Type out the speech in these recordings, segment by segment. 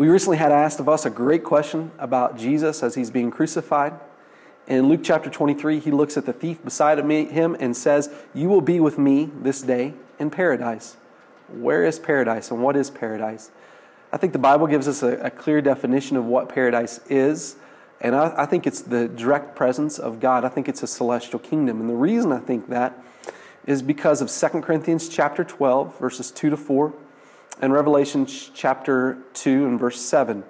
We recently had asked of us a great question about Jesus as he's being crucified. In Luke chapter 23, he looks at the thief beside him and says, You will be with me this day in paradise. Where is paradise and what is paradise? I think the Bible gives us a, a clear definition of what paradise is. And I, I, think it's the direct presence of God. I think it's a celestial kingdom. And the reason I think that is because of 2 Corinthians chapter 12, verses 2 to 4, and Revelation chapter 2 and verse 7.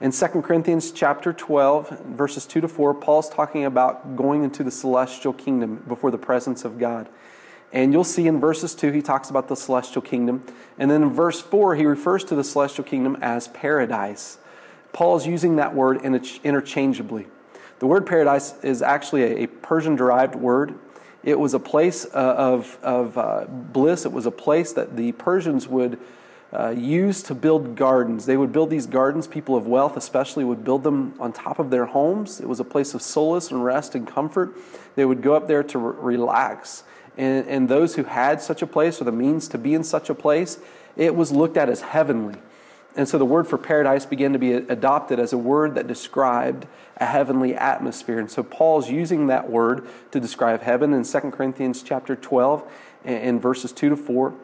In 2 Corinthians chapter 12, verses 2 to 4, Paul's talking about going into the celestial kingdom before the presence of God. And you'll see in verses 2, he talks about the celestial kingdom. And then in verse 4, he refers to the celestial kingdom as paradise. Paul's using that word interchangeably. The word paradise is actually a Persian derived word. It was a place uh, of, of uh, bliss, it was a place that the Persians would. Uh, use to build gardens. They would build these gardens, people of wealth especially would build them on top of their homes. It was a place of solace and rest and comfort. They would go up there to re- relax and, and those who had such a place or the means to be in such a place, it was looked at as heavenly. And so the word for paradise began to be adopted as a word that described a heavenly atmosphere. And so Paul's using that word to describe heaven in 2 Corinthians chapter 12 in verses 2 to 4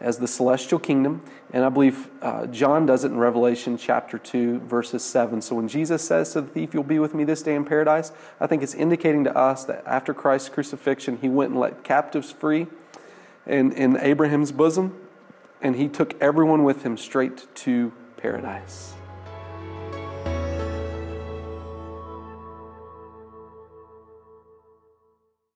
as the celestial kingdom. And I believe uh, John does it in Revelation chapter 2, verses 7. So when Jesus says to the thief, You'll be with me this day in paradise, I think it's indicating to us that after Christ's crucifixion, he went and let captives free in, in Abraham's bosom, and he took everyone with him straight to paradise.